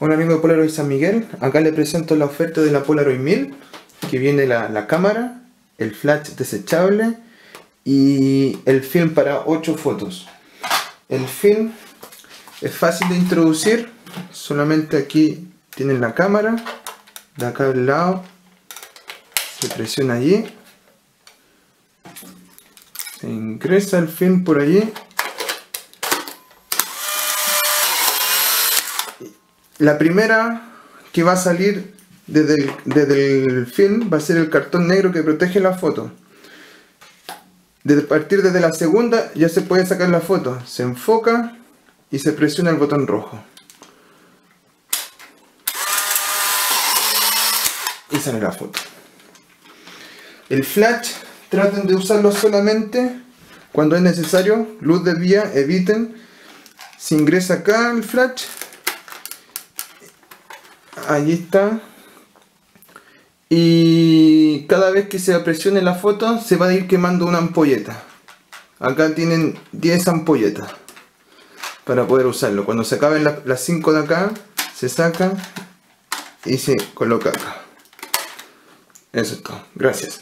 Hola amigo de Polaroid San Miguel, acá le presento la oferta de la Polaroid 1000 que viene la, la cámara, el flash desechable y el film para 8 fotos. El film es fácil de introducir, solamente aquí tienen la cámara, de acá al lado se presiona allí, se ingresa el film por allí La primera que va a salir desde el, film va a ser el cartón negro que protege la foto. Desde partir desde la segunda ya se puede sacar la foto. Se enfoca y se presiona el botón rojo. Y sale la foto. El flash traten de usarlo solamente cuando es necesario. Luz de vía, eviten. Se ingresa acá el flash Allí está. Y cada vez que se presione la foto se va a ir quemando una ampolleta. Acá tienen 10 ampolletas para poder usarlo. Cuando se acaben las 5 de acá, se saca y se coloca acá. Eso es todo. Gracias.